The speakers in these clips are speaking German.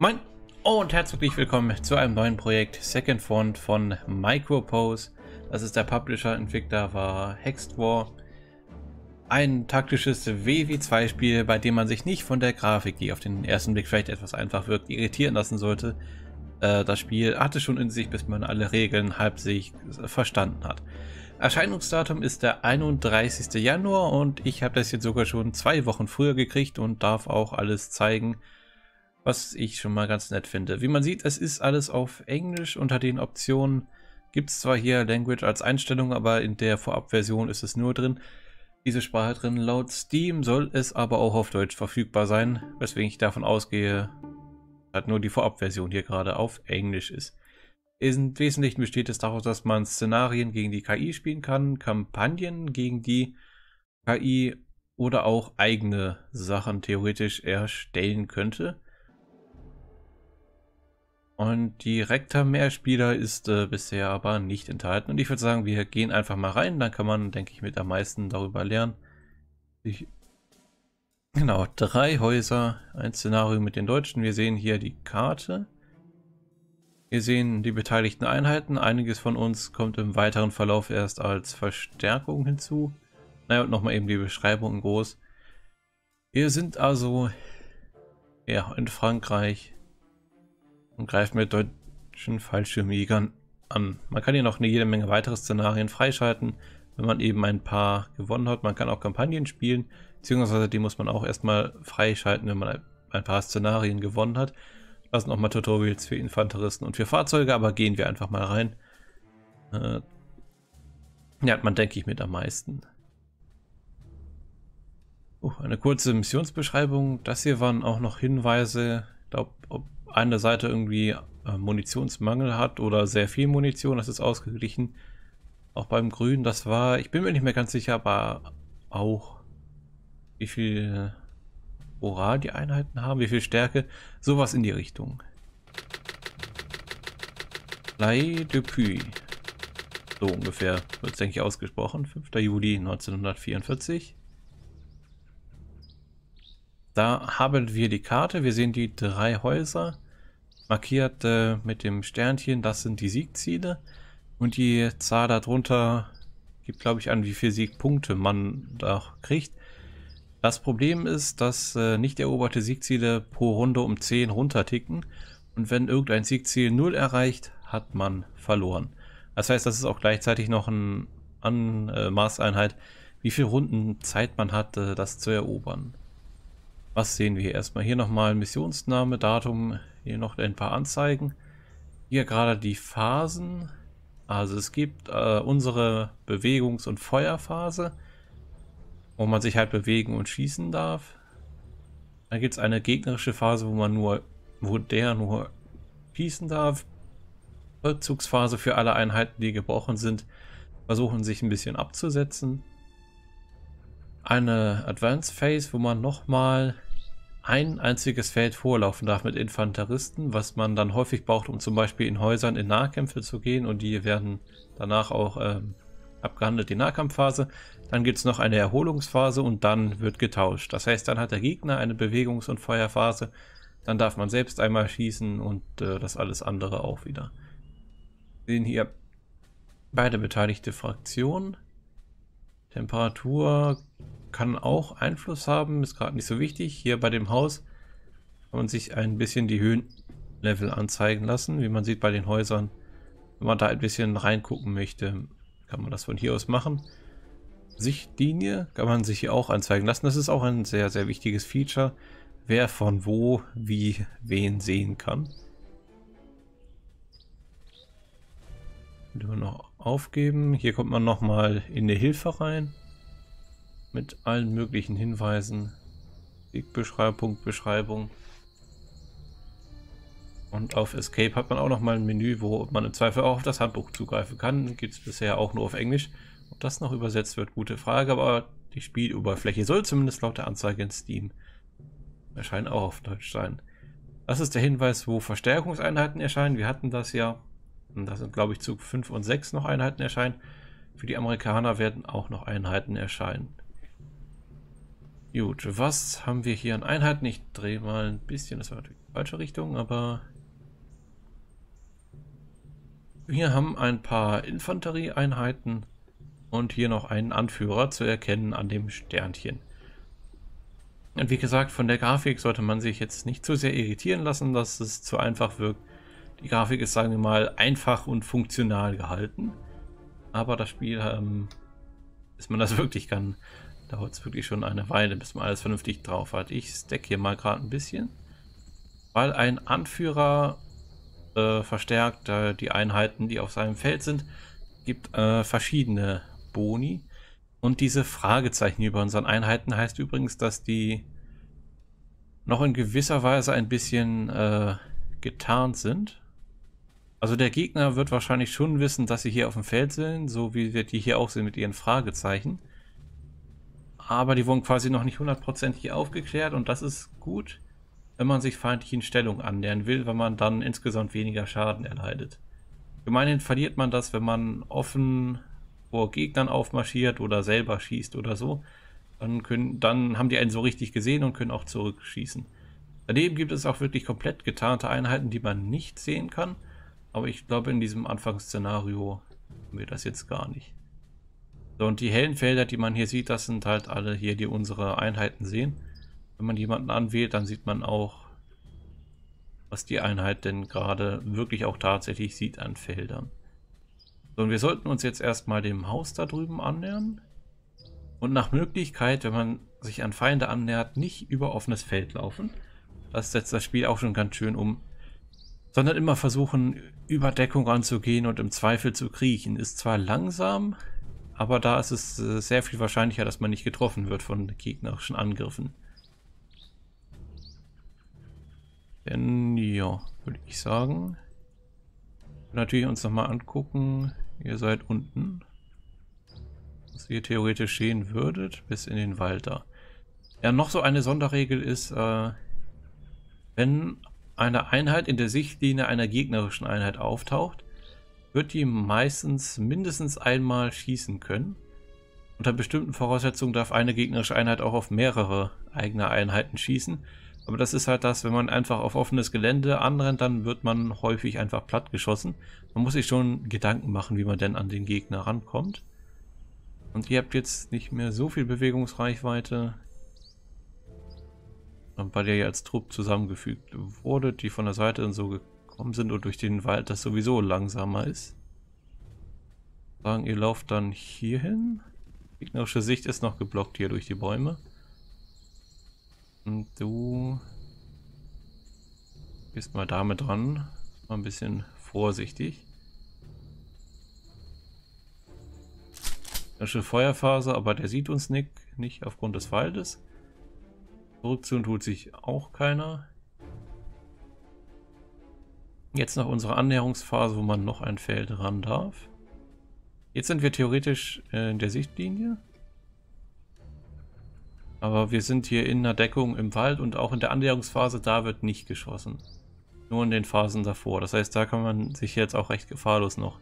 Moin und herzlich willkommen zu einem neuen Projekt Second Front von Micropose. Das ist der Publisher, Entwickler war Hexed War. Ein taktisches WW2-Spiel, bei dem man sich nicht von der Grafik, die auf den ersten Blick vielleicht etwas einfach wirkt, irritieren lassen sollte. Äh, das Spiel hatte schon in sich, bis man alle Regeln halbsig verstanden hat. Erscheinungsdatum ist der 31. Januar und ich habe das jetzt sogar schon zwei Wochen früher gekriegt und darf auch alles zeigen, was ich schon mal ganz nett finde. Wie man sieht, es ist alles auf Englisch. Unter den Optionen gibt es zwar hier Language als Einstellung, aber in der Vorabversion ist es nur drin. Diese Sprache drin. Laut Steam soll es aber auch auf Deutsch verfügbar sein, weswegen ich davon ausgehe, dass nur die Vorabversion hier gerade auf Englisch ist. Im Wesentlichen besteht es daraus, dass man Szenarien gegen die KI spielen kann, Kampagnen gegen die KI oder auch eigene Sachen theoretisch erstellen könnte. Und direkter Mehrspieler ist äh, bisher aber nicht enthalten. Und ich würde sagen, wir gehen einfach mal rein. Dann kann man, denke ich, mit am meisten darüber lernen. Ich genau, drei Häuser, ein Szenario mit den Deutschen. Wir sehen hier die Karte. Wir sehen die beteiligten Einheiten. Einiges von uns kommt im weiteren Verlauf erst als Verstärkung hinzu. Naja, und nochmal eben die Beschreibung groß. Wir sind also ja, in Frankreich und greift mit deutschen Fallschirmjägern an. Man kann hier noch eine jede Menge weitere Szenarien freischalten, wenn man eben ein paar gewonnen hat. Man kann auch Kampagnen spielen, beziehungsweise die muss man auch erstmal freischalten, wenn man ein paar Szenarien gewonnen hat. Das sind nochmal Tutorials für Infanteristen und für Fahrzeuge, aber gehen wir einfach mal rein. Äh, ja, man denke ich mit am meisten. Uh, eine kurze Missionsbeschreibung. Das hier waren auch noch Hinweise. Glaube, ob eine Seite irgendwie äh, Munitionsmangel hat oder sehr viel Munition, das ist ausgeglichen. Auch beim Grün, das war, ich bin mir nicht mehr ganz sicher, aber auch wie viel Moral die Einheiten haben, wie viel Stärke, sowas in die Richtung. Lai Depuis. So ungefähr wird es, denke ich, ausgesprochen. 5. Juli 1944. Da haben wir die Karte. Wir sehen die drei Häuser. Markiert äh, mit dem Sternchen, das sind die Siegziele. Und die Zahl darunter gibt, glaube ich, an, wie viele Siegpunkte man da kriegt. Das Problem ist, dass äh, nicht eroberte Siegziele pro Runde um 10 runterticken. Und wenn irgendein Siegziel 0 erreicht, hat man verloren. Das heißt, das ist auch gleichzeitig noch ein äh, Maßeinheit, wie viele Runden Zeit man hat, äh, das zu erobern. Was sehen wir hier erstmal? Hier nochmal Missionsname, Datum, hier noch ein paar Anzeigen. Hier gerade die Phasen. Also es gibt äh, unsere Bewegungs- und Feuerphase, wo man sich halt bewegen und schießen darf. Dann gibt es eine gegnerische Phase, wo man nur, wo der nur schießen darf. Rückzugsphase für alle Einheiten, die gebrochen sind, versuchen sich ein bisschen abzusetzen. Eine Advanced Phase, wo man nochmal ein einziges Feld vorlaufen darf mit Infanteristen, was man dann häufig braucht, um zum Beispiel in Häusern in Nahkämpfe zu gehen und die werden danach auch ähm, abgehandelt, die Nahkampfphase. Dann gibt es noch eine Erholungsphase und dann wird getauscht. Das heißt, dann hat der Gegner eine Bewegungs- und Feuerphase, dann darf man selbst einmal schießen und äh, das alles andere auch wieder. Wir sehen hier beide beteiligte Fraktionen. Temperatur kann auch Einfluss haben, ist gerade nicht so wichtig. Hier bei dem Haus kann man sich ein bisschen die Höhenlevel anzeigen lassen, wie man sieht bei den Häusern. Wenn man da ein bisschen reingucken möchte, kann man das von hier aus machen. Sichtlinie kann man sich hier auch anzeigen lassen. Das ist auch ein sehr, sehr wichtiges Feature, wer von wo, wie, wen sehen kann. Nur noch aufgeben. Hier kommt man nochmal in eine Hilfe rein mit allen möglichen Hinweisen. Siegbeschreibung, Punktbeschreibung. Und auf Escape hat man auch noch mal ein Menü, wo man im Zweifel auch auf das Handbuch zugreifen kann. Gibt es bisher auch nur auf Englisch. Ob das noch übersetzt wird, gute Frage, aber die Spieloberfläche soll zumindest laut der Anzeige in Steam erscheinen auch auf Deutsch sein. Das ist der Hinweis, wo Verstärkungseinheiten erscheinen. Wir hatten das ja. Und das sind, glaube ich, Zug 5 und 6 noch Einheiten erscheinen. Für die Amerikaner werden auch noch Einheiten erscheinen. Gut, was haben wir hier an Einheiten? Ich drehe mal ein bisschen, das war natürlich falsche Richtung, aber wir haben ein paar Infanterieeinheiten und hier noch einen Anführer zu erkennen an dem Sternchen. Und wie gesagt, von der Grafik sollte man sich jetzt nicht zu sehr irritieren lassen, dass es zu einfach wirkt. Die Grafik ist, sagen wir mal, einfach und funktional gehalten. Aber das Spiel, ähm, bis man das wirklich kann, dauert es wirklich schon eine Weile, bis man alles vernünftig drauf hat. Ich stack hier mal gerade ein bisschen, weil ein Anführer äh, verstärkt äh, die Einheiten, die auf seinem Feld sind, gibt äh, verschiedene Boni. Und diese Fragezeichen über unseren Einheiten heißt übrigens, dass die noch in gewisser Weise ein bisschen äh, getarnt sind. Also der Gegner wird wahrscheinlich schon wissen, dass sie hier auf dem Feld sind, so wie wir die hier auch sind mit ihren Fragezeichen. Aber die wurden quasi noch nicht hundertprozentig aufgeklärt und das ist gut, wenn man sich feindlichen Stellung annähern will, weil man dann insgesamt weniger Schaden erleidet. Gemeinhin verliert man das, wenn man offen vor Gegnern aufmarschiert oder selber schießt oder so. Dann, können, dann haben die einen so richtig gesehen und können auch zurückschießen. Daneben gibt es auch wirklich komplett getarnte Einheiten, die man nicht sehen kann. Aber ich glaube, in diesem Anfangsszenario haben wir das jetzt gar nicht. So, und die hellen Felder, die man hier sieht, das sind halt alle hier, die unsere Einheiten sehen. Wenn man jemanden anwählt, dann sieht man auch, was die Einheit denn gerade wirklich auch tatsächlich sieht an Feldern. So, und wir sollten uns jetzt erstmal dem Haus da drüben annähern. Und nach Möglichkeit, wenn man sich an Feinde annähert, nicht über offenes Feld laufen. Das setzt das Spiel auch schon ganz schön um. Sondern immer versuchen, über Deckung ranzugehen und im Zweifel zu kriechen. Ist zwar langsam, aber da ist es äh, sehr viel wahrscheinlicher, dass man nicht getroffen wird von gegnerischen Angriffen. Denn, ja, würde ich sagen. Natürlich uns nochmal angucken, Ihr seid unten. Was ihr theoretisch sehen würdet, bis in den Wald da. Ja, noch so eine Sonderregel ist, äh, wenn eine Einheit in der Sichtlinie einer gegnerischen Einheit auftaucht, wird die meistens mindestens einmal schießen können. Unter bestimmten Voraussetzungen darf eine gegnerische Einheit auch auf mehrere eigene Einheiten schießen. Aber das ist halt das, wenn man einfach auf offenes Gelände anrennt, dann wird man häufig einfach platt geschossen. Man muss sich schon Gedanken machen, wie man denn an den Gegner rankommt. Und ihr habt jetzt nicht mehr so viel Bewegungsreichweite, weil ihr ja als Trupp zusammengefügt wurdet, die von der Seite und so gekommen sind und durch den Wald das sowieso langsamer ist. Sagen, ihr lauft dann hier hin. Gegnerische Sicht ist noch geblockt hier durch die Bäume. Und du bist mal damit dran. Mal ein bisschen vorsichtig. Das ist Feuerphase, aber der sieht uns nicht, nicht aufgrund des Waldes. Zurückziehen tut sich auch keiner. Jetzt nach unserer Annäherungsphase, wo man noch ein Feld ran darf. Jetzt sind wir theoretisch in der Sichtlinie. Aber wir sind hier in der Deckung im Wald und auch in der Annäherungsphase, da wird nicht geschossen. Nur in den Phasen davor. Das heißt, da kann man sich jetzt auch recht gefahrlos noch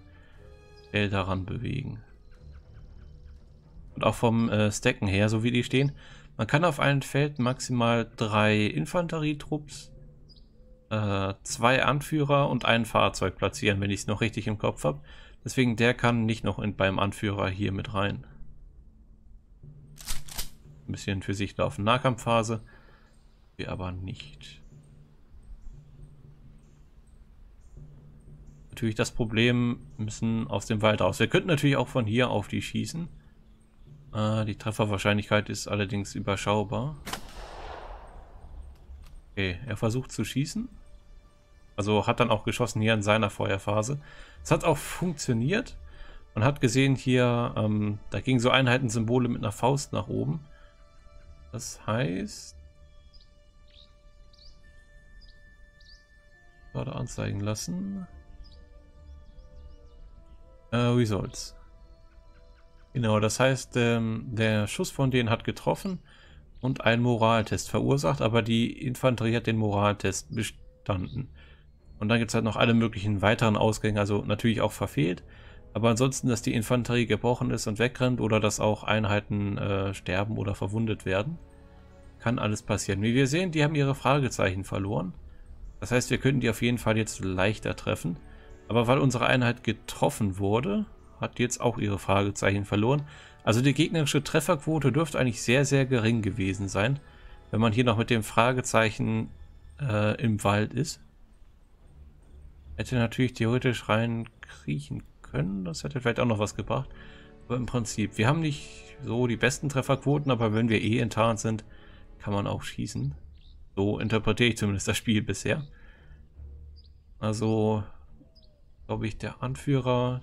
Felder ran bewegen. Und auch vom äh, Stacken her, so wie die stehen. Man kann auf einem Feld maximal drei Infanterietrupps, äh, zwei Anführer und ein Fahrzeug platzieren, wenn ich es noch richtig im Kopf habe. Deswegen der kann nicht noch in, beim Anführer hier mit rein ein bisschen für sich laufen. Nahkampfphase. Wir aber nicht. Natürlich das Problem, müssen aus dem Wald raus. Wir könnten natürlich auch von hier auf die schießen. Äh, die Trefferwahrscheinlichkeit ist allerdings überschaubar. Okay, er versucht zu schießen. Also hat dann auch geschossen hier in seiner Feuerphase. Es hat auch funktioniert. Man hat gesehen hier, ähm, da gingen so Einheitensymbole mit einer Faust nach oben. Das heißt... Gerade anzeigen lassen. Äh, Results. Genau, das heißt, ähm, der Schuss von denen hat getroffen und einen Moraltest verursacht, aber die Infanterie hat den Moraltest bestanden. Und dann gibt es halt noch alle möglichen weiteren Ausgänge, also natürlich auch verfehlt. Aber ansonsten, dass die Infanterie gebrochen ist und wegrennt oder dass auch Einheiten äh, sterben oder verwundet werden, kann alles passieren. Wie wir sehen, die haben ihre Fragezeichen verloren. Das heißt, wir könnten die auf jeden Fall jetzt leichter treffen. Aber weil unsere Einheit getroffen wurde, hat jetzt auch ihre Fragezeichen verloren. Also die gegnerische Trefferquote dürfte eigentlich sehr, sehr gering gewesen sein, wenn man hier noch mit dem Fragezeichen äh, im Wald ist. Hätte natürlich theoretisch rein kriechen können, das hätte vielleicht auch noch was gebracht. Aber im Prinzip, wir haben nicht so die besten Trefferquoten, aber wenn wir eh enttarnt sind, kann man auch schießen. So interpretiere ich zumindest das Spiel bisher. Also, glaube ich, der Anführer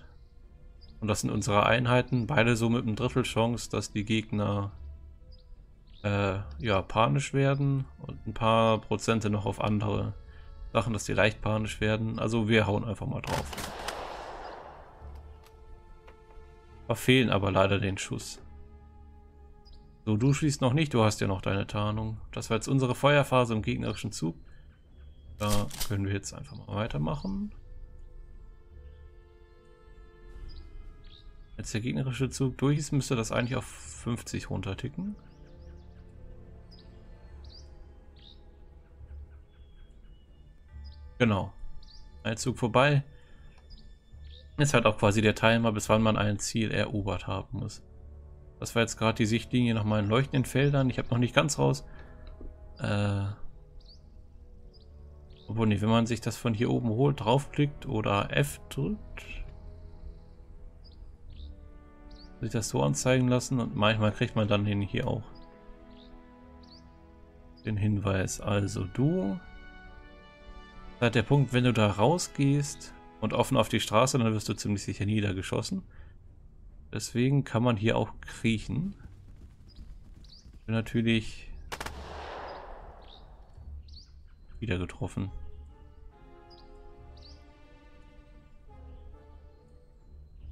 und das sind unsere Einheiten, beide so mit einem Drittel Chance, dass die Gegner äh, ja, panisch werden und ein paar Prozente noch auf andere Sachen, dass die leicht panisch werden. Also wir hauen einfach mal drauf. Verfehlen aber leider den Schuss. So, du schießt noch nicht, du hast ja noch deine Tarnung. Das war jetzt unsere Feuerphase im gegnerischen Zug. Da können wir jetzt einfach mal weitermachen. Als der gegnerische Zug durch ist, müsste das eigentlich auf 50 runterticken. Genau. Ein Zug vorbei. Ist halt auch quasi der Timer, bis wann man ein Ziel erobert haben muss. Das war jetzt gerade die Sichtlinie nach meinen leuchtenden Feldern. Ich habe noch nicht ganz raus. Äh, obwohl, nee, wenn man sich das von hier oben holt, draufklickt oder F drückt, sich das so anzeigen lassen und manchmal kriegt man dann den hier auch den Hinweis. Also du seid der Punkt, wenn du da rausgehst und offen auf die Straße, dann wirst du ziemlich sicher niedergeschossen. Deswegen kann man hier auch kriechen. Natürlich wieder getroffen.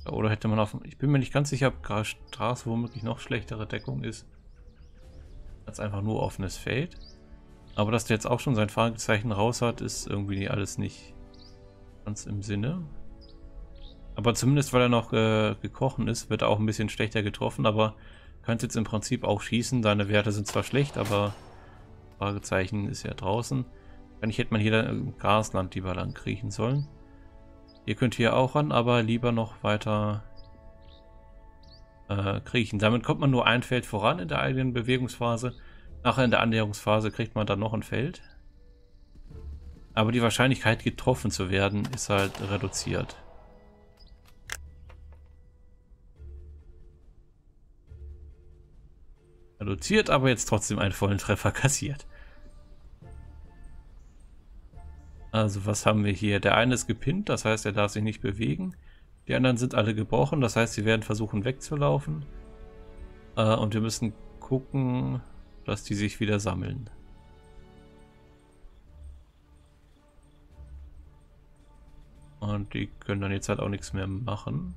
Oder hätte man auf... Ich bin mir nicht ganz sicher, ob Straße womöglich noch schlechtere Deckung ist. Als einfach nur offenes Feld. Aber dass der jetzt auch schon sein Fragezeichen raus hat, ist irgendwie alles nicht ganz im Sinne. Aber zumindest, weil er noch äh, gekrochen ist, wird er auch ein bisschen schlechter getroffen. Aber könnte jetzt im Prinzip auch schießen. Seine Werte sind zwar schlecht, aber Fragezeichen ist ja draußen. Eigentlich hätte man hier im Grasland lieber lang kriechen sollen. Ihr könnt hier auch ran, aber lieber noch weiter äh, kriechen. Damit kommt man nur ein Feld voran in der eigenen Bewegungsphase. Nachher in der Annäherungsphase kriegt man dann noch ein Feld. Aber die Wahrscheinlichkeit getroffen zu werden ist halt reduziert. Reduziert, aber jetzt trotzdem einen vollen Treffer kassiert. Also was haben wir hier? Der eine ist gepinnt, das heißt, er darf sich nicht bewegen. Die anderen sind alle gebrochen, das heißt, sie werden versuchen wegzulaufen. Äh, und wir müssen gucken, dass die sich wieder sammeln. Und die können dann jetzt halt auch nichts mehr machen.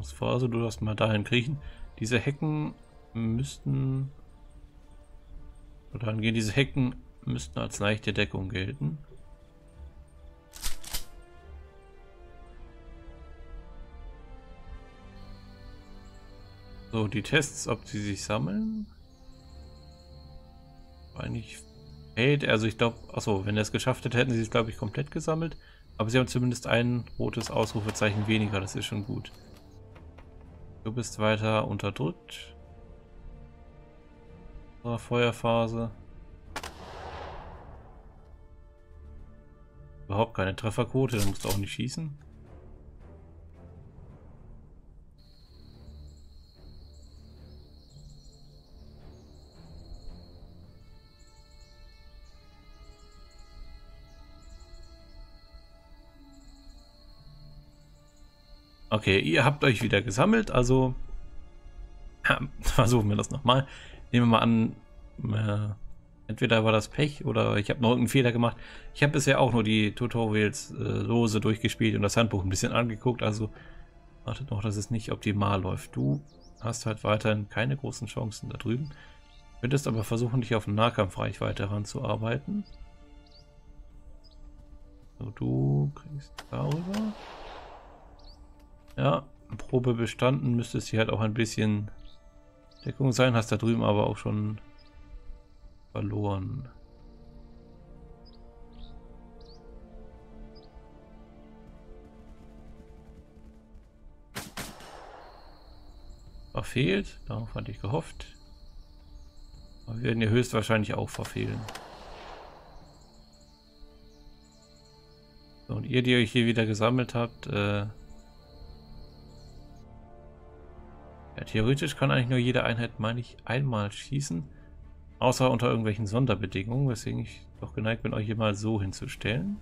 Annäherungsphase, du darfst mal dahin kriechen. Diese Hecken müssten... Oder dann gehen diese Hecken müssten als leichte Deckung gelten. So, die Tests, ob sie sich sammeln. Eigentlich fällt, also ich glaube, achso, wenn er es geschafft hätte, hätten sie es, glaube ich, komplett gesammelt. Aber sie haben zumindest ein rotes Ausrufezeichen weniger, das ist schon gut. Du bist weiter unterdrückt. Feuerphase. Überhaupt keine Trefferquote, dann musst du auch nicht schießen. Okay, ihr habt euch wieder gesammelt, also ja, versuchen wir das nochmal. Nehmen wir mal an, äh, entweder war das Pech oder ich habe noch irgendeinen Fehler gemacht. Ich habe bisher auch nur die Tutorials äh, lose durchgespielt und das Handbuch ein bisschen angeguckt, also wartet noch, dass es nicht optimal läuft. Du hast halt weiterhin keine großen Chancen da drüben. Könntest aber versuchen, dich auf Nahkampfreichweite ranzuarbeiten. So, du kriegst darüber. Ja, Probe bestanden. Müsstest hier halt auch ein bisschen Deckung sein. Hast da drüben aber auch schon verloren. Verfehlt. Darauf hatte ich gehofft. Aber wir werden hier höchstwahrscheinlich auch verfehlen. So, und ihr, die euch hier wieder gesammelt habt, äh, ja, theoretisch kann eigentlich nur jede Einheit, meine ich, einmal schießen. Außer unter irgendwelchen Sonderbedingungen, weswegen ich doch geneigt bin, euch hier mal so hinzustellen.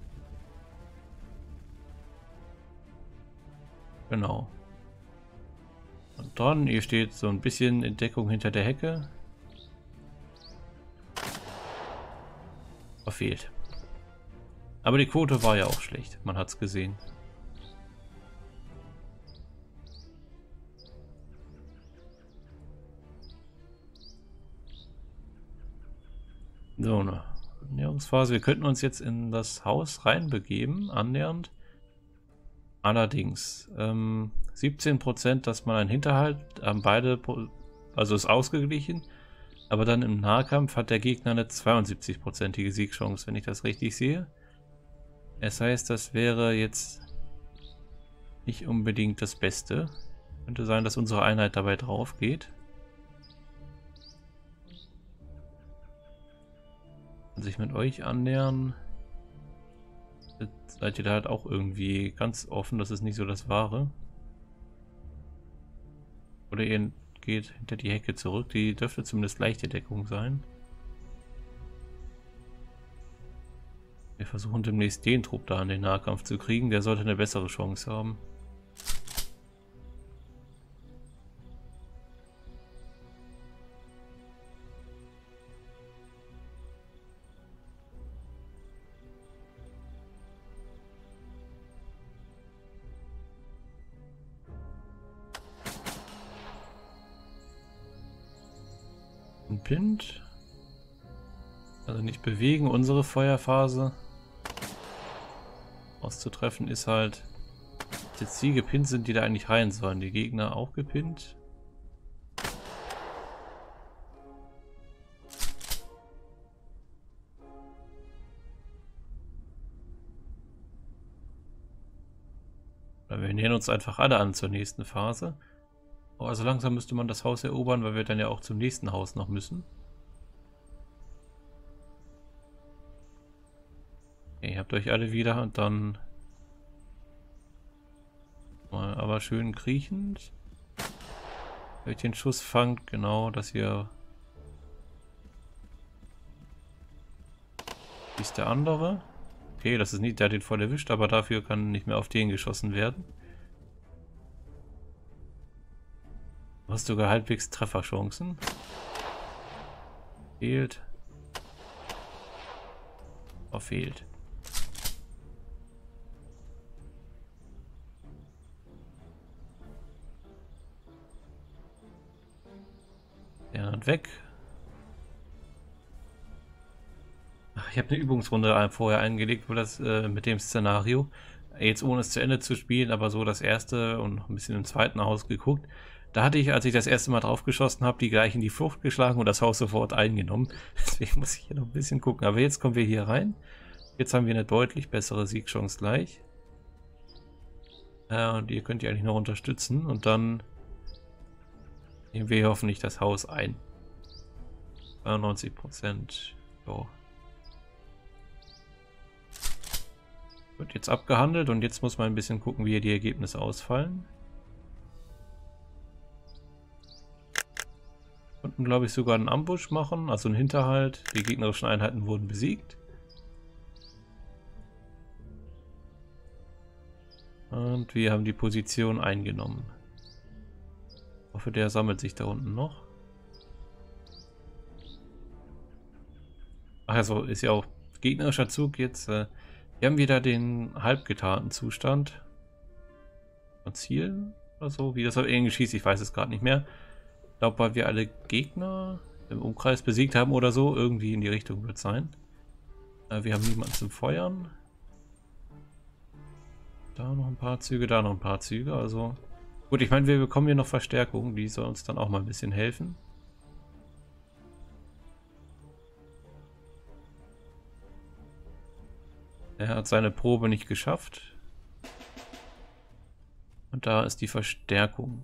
Genau. Und dann, ihr steht so ein bisschen in Deckung hinter der Hecke. Verfehlt. Aber die Quote war ja auch schlecht, man hat es gesehen. So, eine Ernährungsphase. Wir könnten uns jetzt in das Haus reinbegeben, annähernd. Allerdings, ähm, 17%, dass man einen Hinterhalt, haben beide, also ist ausgeglichen. Aber dann im Nahkampf hat der Gegner eine 72%ige Siegchance, wenn ich das richtig sehe. Es heißt, das wäre jetzt nicht unbedingt das Beste. Könnte sein, dass unsere Einheit dabei drauf geht. Sich mit euch annähern. Seid ihr da halt auch irgendwie ganz offen, das ist nicht so das Wahre. Oder ihr geht hinter die Hecke zurück, die dürfte zumindest leichte Deckung sein. Wir versuchen demnächst den Trupp da in den Nahkampf zu kriegen, der sollte eine bessere Chance haben. Blind. Also nicht bewegen, unsere Feuerphase auszutreffen ist halt, dass jetzt die gepinnt sind, die da eigentlich rein sollen. Die Gegner auch gepinnt. Wir nähern uns einfach alle an zur nächsten Phase. Also langsam müsste man das Haus erobern, weil wir dann ja auch zum nächsten Haus noch müssen. Ihr habt euch alle wieder und dann mal aber schön kriechend. Wenn ihr den Schuss fangt, genau, dass ihr Wie ist der andere? Okay, das ist nicht, der hat den voll erwischt, aber dafür kann nicht mehr auf den geschossen werden. Hast sogar halbwegs Trefferchancen. Fehlt. Verfehlt. Der rennt weg. Ach, ich habe eine Übungsrunde vorher eingelegt, wo das äh, mit dem Szenario. Jetzt ohne es zu Ende zu spielen, aber so das erste und noch ein bisschen im zweiten Haus geguckt. Da hatte ich, als ich das erste Mal drauf geschossen habe, die gleich in die Flucht geschlagen und das Haus sofort eingenommen. Deswegen muss ich hier noch ein bisschen gucken. Aber jetzt kommen wir hier rein. Jetzt haben wir eine deutlich bessere Siegchance gleich. Ja, und ihr könnt ihr eigentlich noch unterstützen. Und dann nehmen wir hoffentlich das Haus ein. 92 Prozent. Wird jetzt abgehandelt und jetzt muss man ein bisschen gucken, wie hier die Ergebnisse ausfallen. Konnten, glaube ich, sogar einen Ambush machen, also einen Hinterhalt. Die gegnerischen Einheiten wurden besiegt. Und wir haben die Position eingenommen. Ich hoffe, der sammelt sich da unten noch. Also ist ja auch gegnerischer Zug jetzt. Äh, wir haben wieder den halbgetarnten Zustand. Ziel oder so, wie das irgendwie schießt, ich weiß es gerade nicht mehr. Ich glaube, weil wir alle Gegner im Umkreis besiegt haben oder so. Irgendwie in die Richtung wird es sein. Äh, wir haben niemanden zum Feuern. Da noch ein paar Züge, da noch ein paar Züge. Also gut, ich meine, wir bekommen hier noch Verstärkung. Die soll uns dann auch mal ein bisschen helfen. Er hat seine Probe nicht geschafft. Und da ist die Verstärkung.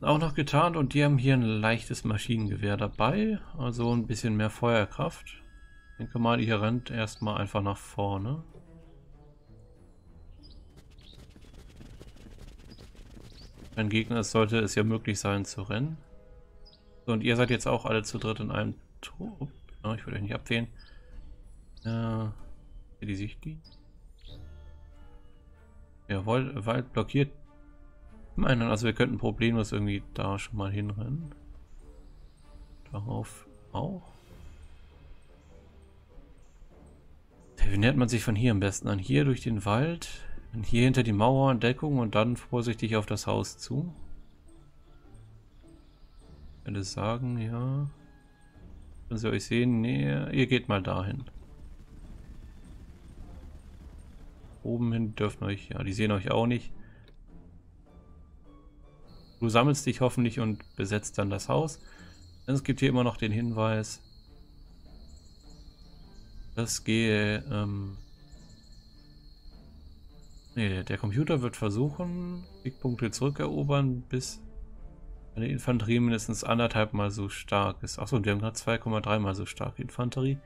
Auch noch getarnt und die haben hier ein leichtes Maschinengewehr dabei. Also ein bisschen mehr Feuerkraft. Ich denke mal, ihr rennt erstmal einfach nach vorne. Ein Gegner sollte es ja möglich sein zu rennen. So, und ihr seid jetzt auch alle zu dritt in einem Trupp. Oh, ich würde euch nicht abwählen. Äh, die Sicht gehen. Ja, Wald blockiert. Meinen, also wir könnten problemlos irgendwie da schon mal hinrennen. Darauf auch. Wie nähert man sich von hier am besten an? Hier durch den Wald, hier hinter die Mauer in Deckung und dann vorsichtig auf das Haus zu. Ich würde sagen, ja. Wenn sie euch sehen, nee, ihr geht mal dahin. Oben hin dürfen euch, ja, die sehen euch auch nicht. Du sammelst dich hoffentlich und besetzt dann das Haus. Es gibt hier immer noch den Hinweis, das gehe, ähm, nee, der Computer wird versuchen, Siegpunkte zurückerobern, bis eine Infanterie mindestens anderthalb mal so stark ist. Achso, wir haben gerade 2,3 mal so starke Infanterie.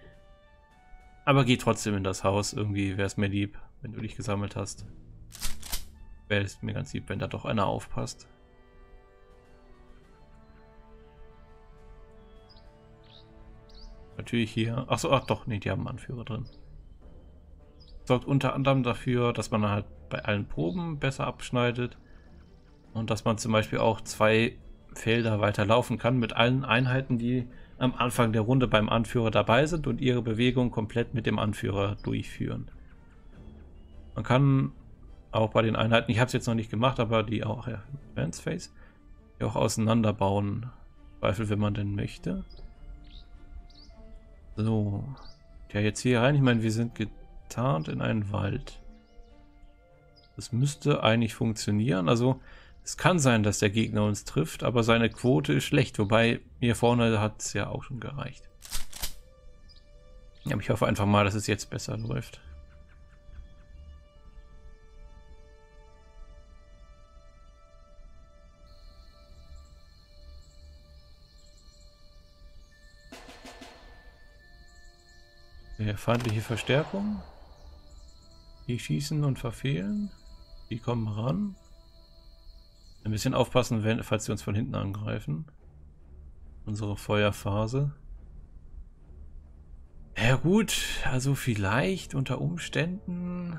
Aber geh trotzdem in das Haus, irgendwie wäre es mir lieb wenn du dich gesammelt hast. Wäre es mir ganz lieb, wenn da doch einer aufpasst. Natürlich hier. Achso, ach doch, nee, die haben einen Anführer drin. Sorgt unter anderem dafür, dass man halt bei allen Proben besser abschneidet. Und dass man zum Beispiel auch zwei Felder weiter laufen kann mit allen Einheiten, die am Anfang der Runde beim Anführer dabei sind und ihre Bewegung komplett mit dem Anführer durchführen. Man kann auch bei den Einheiten, ich habe es jetzt noch nicht gemacht, aber die auch, ja, Advanced Phase, die auch auseinanderbauen. Zweifel, wenn man denn möchte. So. Ja, jetzt hier rein. Ich meine, wir sind getarnt in einen Wald. Das müsste eigentlich funktionieren. Also, es kann sein, dass der Gegner uns trifft, aber seine Quote ist schlecht. Wobei, hier vorne hat es ja auch schon gereicht. Ja, ich hoffe einfach mal, dass es jetzt besser läuft. Okay, feindliche Verstärkung. Die schießen und verfehlen. Die kommen ran. Ein bisschen aufpassen, wenn, falls sie uns von hinten angreifen. Unsere Feuerphase. Ja gut, also vielleicht unter Umständen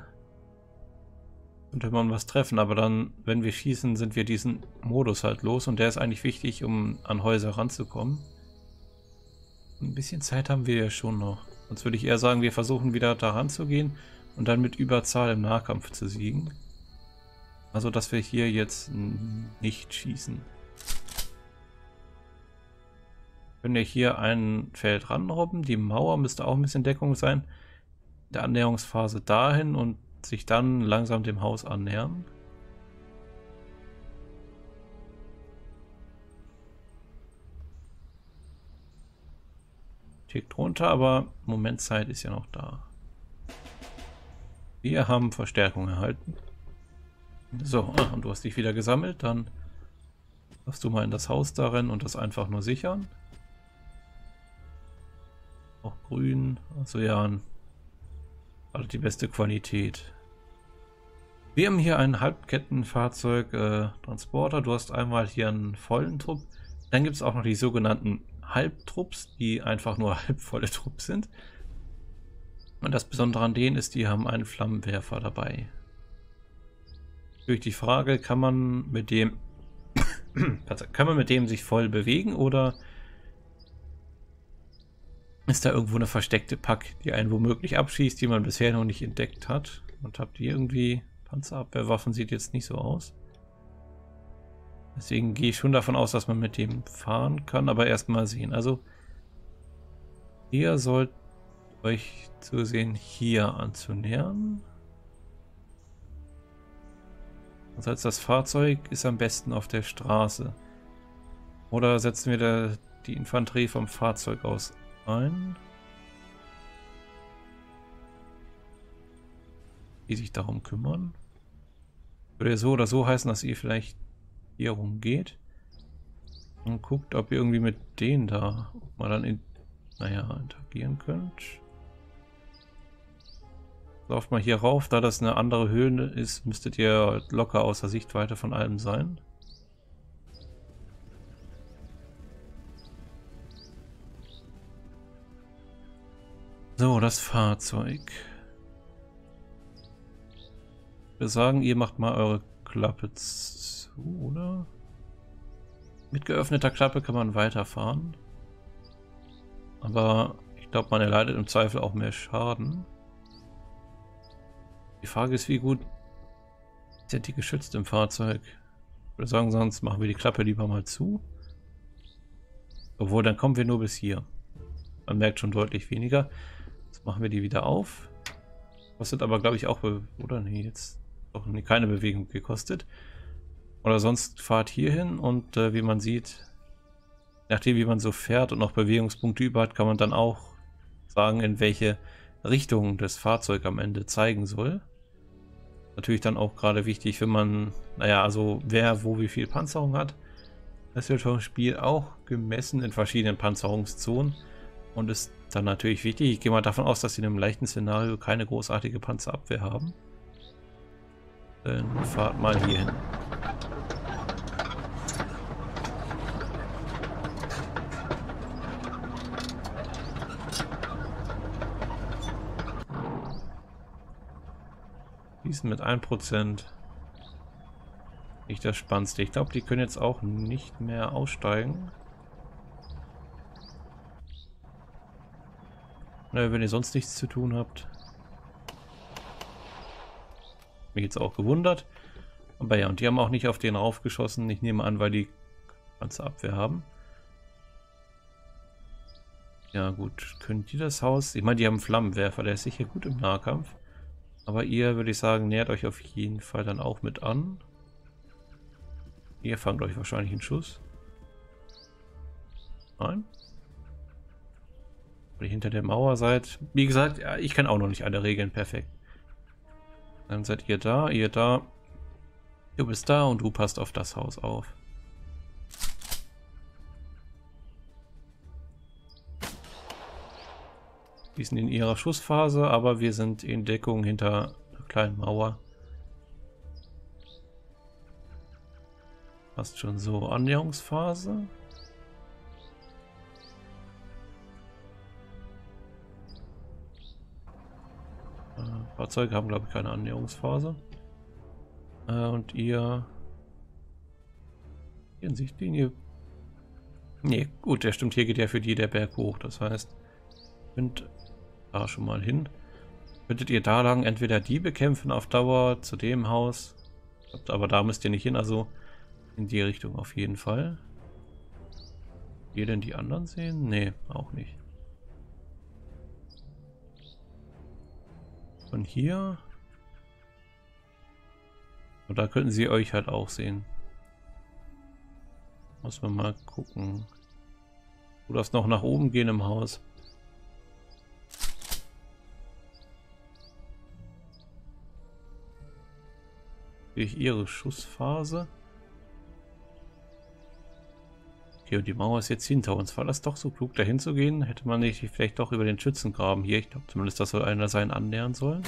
könnte man was treffen, aber dann, wenn wir schießen, sind wir diesen Modus halt los und der ist eigentlich wichtig, um an Häuser ranzukommen. Ein bisschen Zeit haben wir ja schon noch. Sonst würde ich eher sagen, wir versuchen wieder daran zu gehen und dann mit Überzahl im Nahkampf zu siegen. Also, dass wir hier jetzt nicht schießen. Können wir hier ein Feld ranrobben. Die Mauer müsste auch ein bisschen Deckung sein. Der Annäherungsphase dahin und sich dann langsam dem Haus annähern. Tick runter, aber Momentzeit ist ja noch da. Wir haben Verstärkung erhalten. So, ah, und du hast dich wieder gesammelt, dann darfst du mal in das Haus da rennen und das einfach nur sichern. Auch grün, also ja, also die beste Qualität. Wir haben hier ein Halbkettenfahrzeug äh, Transporter. Du hast einmal hier einen vollen Trupp. Dann gibt es auch noch die sogenannten Halbtrupps, die einfach nur halbvolle Trupps sind. Und das Besondere an denen ist, die haben einen Flammenwerfer dabei. Durch die Frage, kann man mit dem kann man mit dem sich voll bewegen oder ist da irgendwo eine versteckte Pack, die einen womöglich abschießt, die man bisher noch nicht entdeckt hat? Und habt ihr irgendwie Panzerabwehrwaffen? Sieht jetzt nicht so aus. Deswegen gehe ich schon davon aus, dass man mit dem fahren kann, aber erstmal sehen. Also ihr sollt euch zusehen, hier anzunähern. Das heißt, das Fahrzeug ist am besten auf der Straße. Oder setzen wir da die Infanterie vom Fahrzeug aus ein? Die sich darum kümmern. Würde so oder so heißen, dass ihr vielleicht hier rumgeht. Und guckt, ob ihr irgendwie mit denen da mal dann in, naja, interagieren könnt. Lauft mal hier rauf, da das eine andere Höhe ist, müsstet ihr locker außer Sichtweite von allem sein. So, das Fahrzeug. Würde sagen, ihr macht mal eure Klappe zu, oder? Mit geöffneter Klappe kann man weiterfahren. Aber ich glaube, man erleidet im Zweifel auch mehr Schaden. Die Frage ist, wie gut sind die geschützt im Fahrzeug? Ich sagen, sonst machen wir die Klappe lieber mal zu. Obwohl, dann kommen wir nur bis hier. Man merkt schon deutlich weniger. Jetzt machen wir die wieder auf. Kostet aber, glaube ich, auch... Oder? Nee, jetzt doch keine Bewegung gekostet. Oder sonst fahrt hier hin und äh, wie man sieht, nachdem wie man so fährt und noch Bewegungspunkte über hat, kann man dann auch sagen, in welche Richtung das Fahrzeug am Ende zeigen soll. Natürlich dann auch gerade wichtig, wenn man, naja, also wer wo wie viel Panzerung hat. Das wird vom Spiel auch gemessen in verschiedenen Panzerungszonen und ist dann natürlich wichtig. Ich gehe mal davon aus, dass sie in einem leichten Szenario keine großartige Panzerabwehr haben. Dann fahrt mal hier hin. Schießen mit 1%. Nicht das Spannendste. Ich glaube, die können jetzt auch nicht mehr aussteigen. Naja, wenn ihr sonst nichts zu tun habt. Mich jetzt auch gewundert. Aber ja, und die haben auch nicht auf den raufgeschossen. Ich nehme an, weil die ganze Abwehr haben. Ja gut, könnt ihr das Haus... Ich meine, die haben Flammenwerfer, der ist sicher gut im Nahkampf. Aber ihr, würde ich sagen, nähert euch auf jeden Fall dann auch mit an. Ihr fangt euch wahrscheinlich einen Schuss. Nein? Weil ihr hinter der Mauer seid. Wie gesagt, ich kann auch noch nicht alle Regeln perfekt. Dann seid ihr da, ihr da. Du bist da und du passt auf das Haus auf. Die sind in ihrer Schussphase, aber wir sind in Deckung hinter einer kleinen Mauer. Fast schon so Annäherungsphase. Äh, Fahrzeuge haben, glaube ich, keine Annäherungsphase. Äh, und ihr... Hier in Sichtlinie... Nee, gut, der stimmt, hier geht ja für die der Berg hoch. Das heißt, könnt da schon mal hin. Könntet ihr da lang entweder die bekämpfen auf Dauer zu dem Haus, aber da müsst ihr nicht hin, also in die Richtung auf jeden Fall. Ihr denn die anderen sehen? Nee, auch nicht. Von hier. Und da könnten sie euch halt auch sehen. Muss man mal gucken. Du darfst noch nach oben gehen im Haus. Durch ihre Schussphase. Okay, und die Mauer ist jetzt hinter uns. War das doch so klug, dahin zu gehen? Hätte man nicht vielleicht doch über den Schützengraben hier, ich glaube zumindest, das soll einer sein, annähern sollen.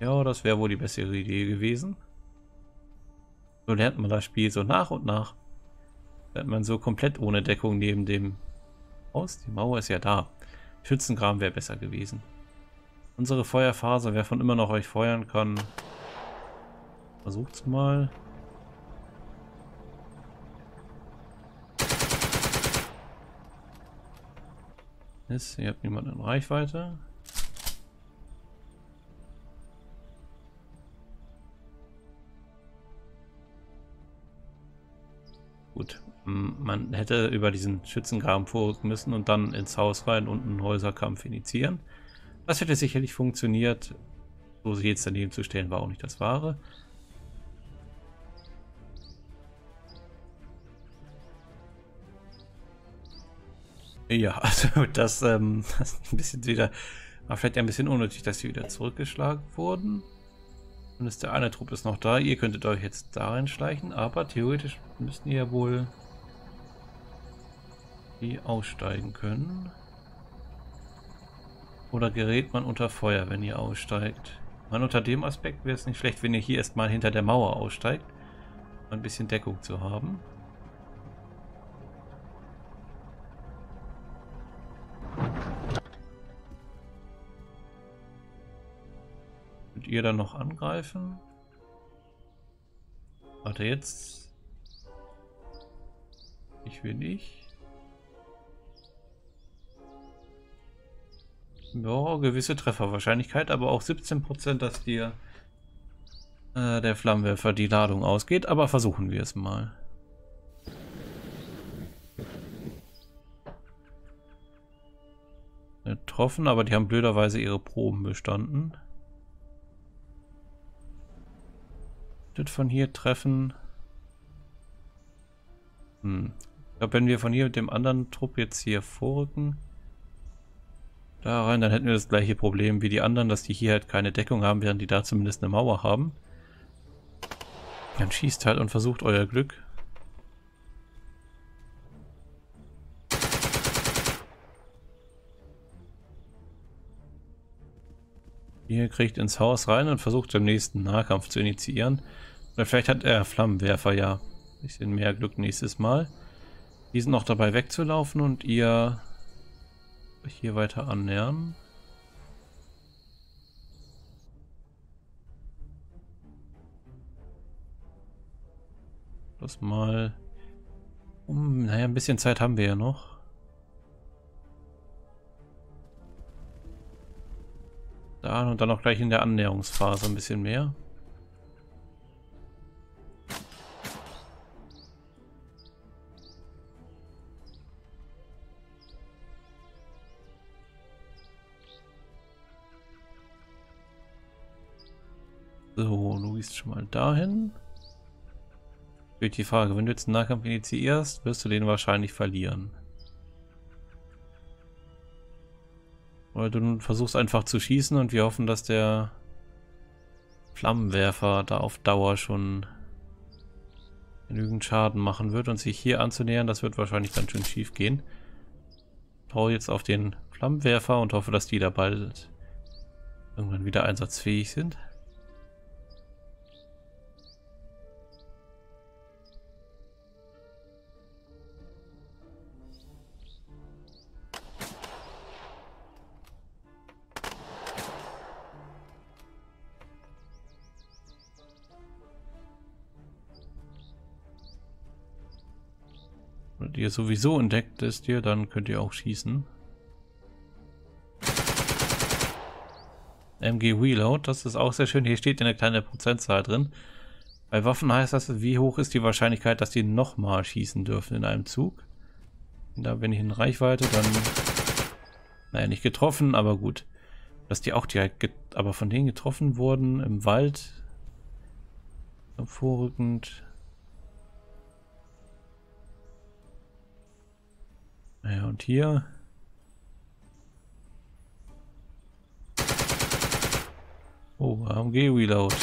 Ja, das wäre wohl die bessere Idee gewesen. So lernt man das Spiel so nach und nach. Lernt man so komplett ohne Deckung neben dem Haus. Die Mauer ist ja da. Schützengraben wäre besser gewesen. Unsere Feuerphase, wer von immer noch euch feuern kann, Versucht's mal. Ist, ihr habt niemanden in Reichweite. Gut, man hätte über diesen Schützengraben vorrücken müssen und dann ins Haus rein und einen Häuserkampf initiieren. Das hätte sicherlich funktioniert. So sich jetzt daneben zu stellen, war auch nicht das Wahre. Ja, also das, ähm, das ist ein bisschen wieder, war vielleicht ein bisschen unnötig, dass sie wieder zurückgeschlagen wurden. Und ist der eine Trupp ist noch da. Ihr könntet euch jetzt da reinschleichen, aber theoretisch müssten ihr wohl die aussteigen können. Oder gerät man unter Feuer, wenn ihr aussteigt? Man unter dem Aspekt wäre es nicht schlecht, wenn ihr hier erstmal hinter der Mauer aussteigt, um ein bisschen Deckung zu haben. Könnt ihr dann noch angreifen? Warte jetzt. Ich will nicht. Ja, gewisse Trefferwahrscheinlichkeit, aber auch 17%, dass dir äh, der Flammenwerfer die Ladung ausgeht. Aber versuchen wir es mal. Getroffen, aber die haben blöderweise ihre Proben bestanden. Das von hier treffen. Hm. Ich glaube, wenn wir von hier mit dem anderen Trupp jetzt hier vorrücken, da rein, dann hätten wir das gleiche Problem wie die anderen, dass die hier halt keine Deckung haben, während die da zumindest eine Mauer haben. Dann schießt halt und versucht euer Glück. Ihr kriegt ins Haus rein und versucht den nächsten Nahkampf zu initiieren. Oder vielleicht hat er Flammenwerfer ja. Ein bisschen mehr Glück nächstes Mal. Die sind noch dabei wegzulaufen und ihr hier weiter annähern. Das mal um, naja, ein bisschen Zeit haben wir ja noch. Da und dann auch gleich in der Annäherungsphase ein bisschen mehr. So, du gehst schon mal dahin. Wird die Frage, wenn du jetzt einen Nahkampf initiierst, wirst du den wahrscheinlich verlieren. Oder du versuchst einfach zu schießen und wir hoffen, dass der Flammenwerfer da auf Dauer schon genügend Schaden machen wird und sich hier anzunähern, das wird wahrscheinlich ganz schön schief gehen. Hau jetzt auf den Flammenwerfer und hoffe, dass die da bald irgendwann wieder einsatzfähig sind. Sowieso entdeckt ist ihr, dann könnt ihr auch schießen. MG Reload, das ist auch sehr schön. Hier steht eine kleine Prozentzahl drin. Bei Waffen heißt das, wie hoch ist die Wahrscheinlichkeit, dass die nochmal schießen dürfen in einem Zug. Da bin ich in Reichweite, dann... Naja, nicht getroffen, aber gut. Dass die auch direkt, aber von denen getroffen wurden im Wald. Vorrückend. Naja, und hier. Oh, AMG Reload.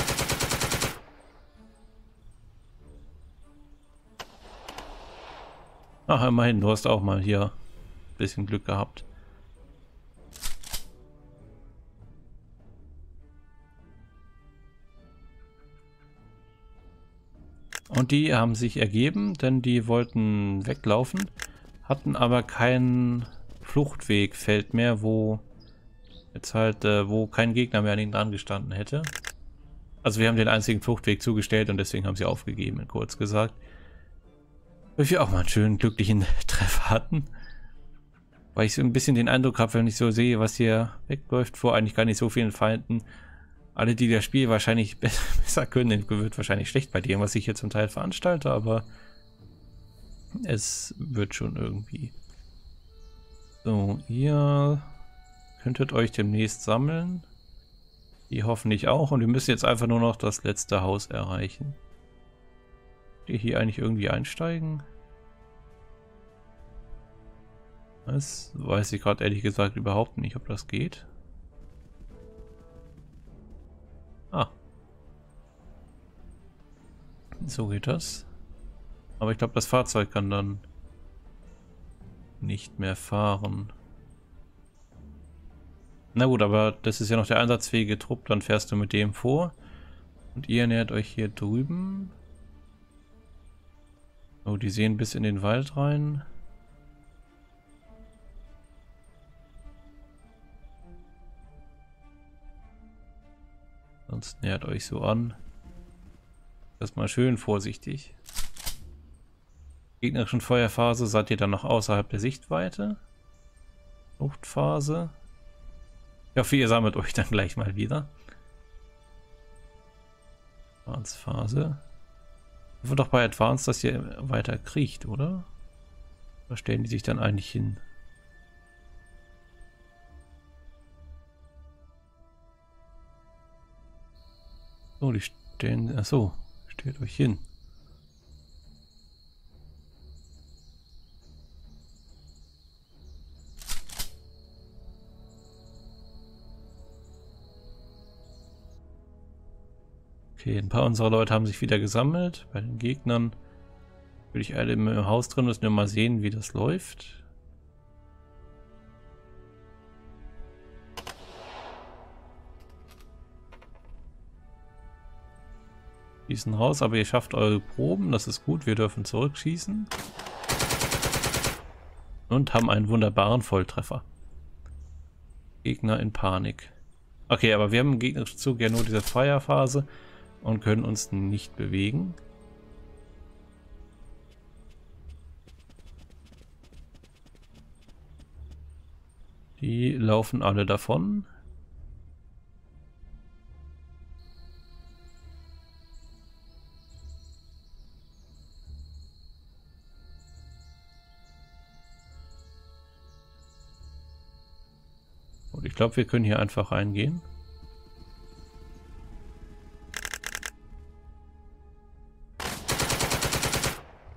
Ach, immerhin, du hast auch mal hier ein bisschen Glück gehabt. Und die haben sich ergeben, denn die wollten weglaufen hatten aber keinen Fluchtwegfeld mehr, wo jetzt halt, äh, wo kein Gegner mehr an ihnen dran gestanden hätte. Also wir haben den einzigen Fluchtweg zugestellt und deswegen haben sie aufgegeben, kurz gesagt. Weil wir auch mal einen schönen, glücklichen Treffer hatten. Weil ich so ein bisschen den Eindruck habe, wenn ich so sehe, was hier wegläuft, vor eigentlich gar nicht so vielen Feinden. Alle, die das Spiel wahrscheinlich besser können, wird wahrscheinlich schlecht bei dem, was ich hier zum Teil veranstalte, aber Es wird schon irgendwie. So, ihr könntet euch demnächst sammeln. Die hoffentlich auch. Und wir müssen jetzt einfach nur noch das letzte Haus erreichen. Die hier eigentlich irgendwie einsteigen? Das weiß ich gerade ehrlich gesagt überhaupt nicht, ob das geht. Ah. So geht das. Aber ich glaube, das Fahrzeug kann dann nicht mehr fahren. Na gut, aber das ist ja noch der einsatzfähige Trupp, dann fährst du mit dem vor. Und ihr nähert euch hier drüben. Oh, die sehen bis in den Wald rein. Sonst nähert euch so an. Erstmal schön vorsichtig. Gegnerischen Feuerphase seid ihr dann noch außerhalb der Sichtweite. Fluchtphase. Ich hoffe, ihr sammelt euch dann gleich mal wieder. Advanced Phase. Wird doch bei Advanced, dass ihr weiter kriecht, oder? Da stellen die sich dann eigentlich hin? So, die stellen. Achso, stellt euch hin. Okay, ein paar unserer Leute haben sich wieder gesammelt. Bei den Gegnern würde ich alle im Haus drin müssen wir mal sehen, wie das läuft. Schießen raus, aber ihr schafft eure Proben, das ist gut. Wir dürfen zurückschießen. Und haben einen wunderbaren Volltreffer. Gegner in Panik. Okay, aber wir haben im gegnerischen Zug ja nur diese Feierphase und können uns nicht bewegen. Die laufen alle davon. Und ich glaube, wir können hier einfach reingehen.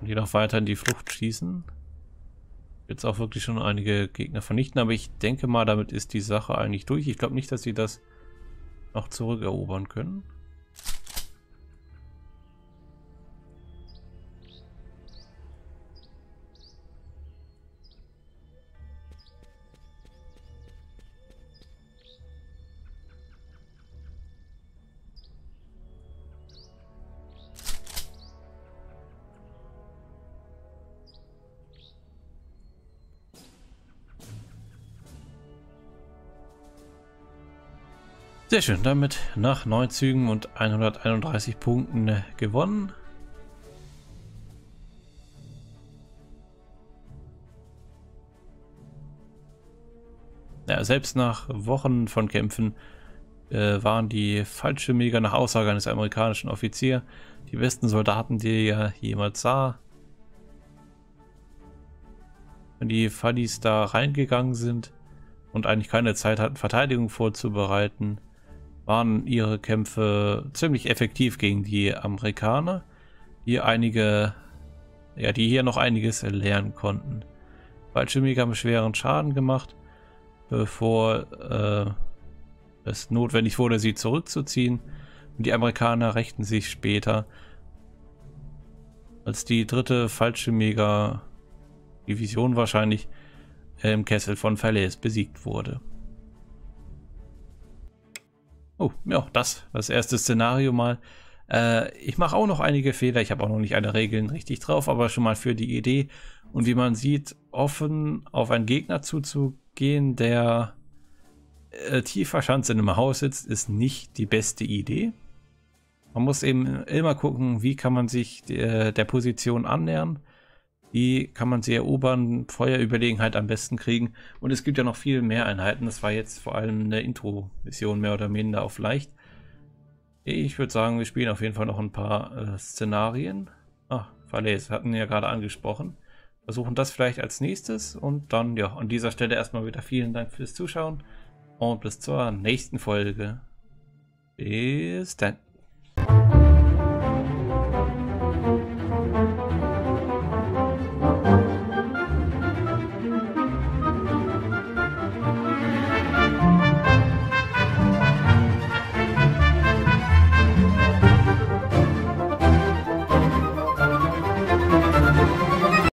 Und die noch weiter in die Flucht schießen. Jetzt auch wirklich schon einige Gegner vernichten, aber ich denke mal, damit ist die Sache eigentlich durch. Ich glaube nicht, dass sie das noch zurückerobern können. Sehr schön, damit nach 9 Zügen und 131 Punkten äh, gewonnen. Ja, selbst nach Wochen von Kämpfen äh, waren die Fallschirmjäger nach Aussage eines amerikanischen Offiziers die besten Soldaten, die er jemals sah. Wenn die Fallis da reingegangen sind und eigentlich keine Zeit hatten, Verteidigung vorzubereiten, waren ihre Kämpfe ziemlich effektiv gegen die Amerikaner, die einige, ja, die hier noch einiges lernen konnten. Fallschirmjäger haben schweren Schaden gemacht, bevor äh, es notwendig wurde, sie zurückzuziehen. Und die Amerikaner rächten sich später, als die dritte Fallschirmjäger-Division wahrscheinlich im Kessel von Falaise besiegt wurde. Oh, ja, das, das erste Szenario mal. Äh, ich mache auch noch einige Fehler. Ich habe auch noch nicht alle Regeln richtig drauf, aber schon mal für die Idee. Und wie man sieht, offen auf einen Gegner zuzugehen, der äh, tief verschanzt in einem Haus sitzt, ist nicht die beste Idee. Man muss eben immer gucken, wie kann man sich der, der Position annähern wie kann man sie erobern, Feuerüberlegenheit am besten kriegen. Und es gibt ja noch viel mehr Einheiten. Das war jetzt vor allem eine Intro-Mission mehr oder minder auf leicht. Ich würde sagen, wir spielen auf jeden Fall noch ein paar äh, Szenarien. Ah, Falaise, hatten wir ja gerade angesprochen. versuchen das vielleicht als nächstes und dann, ja, an dieser Stelle erstmal wieder vielen Dank fürs Zuschauen und bis zur nächsten Folge. Bis dann.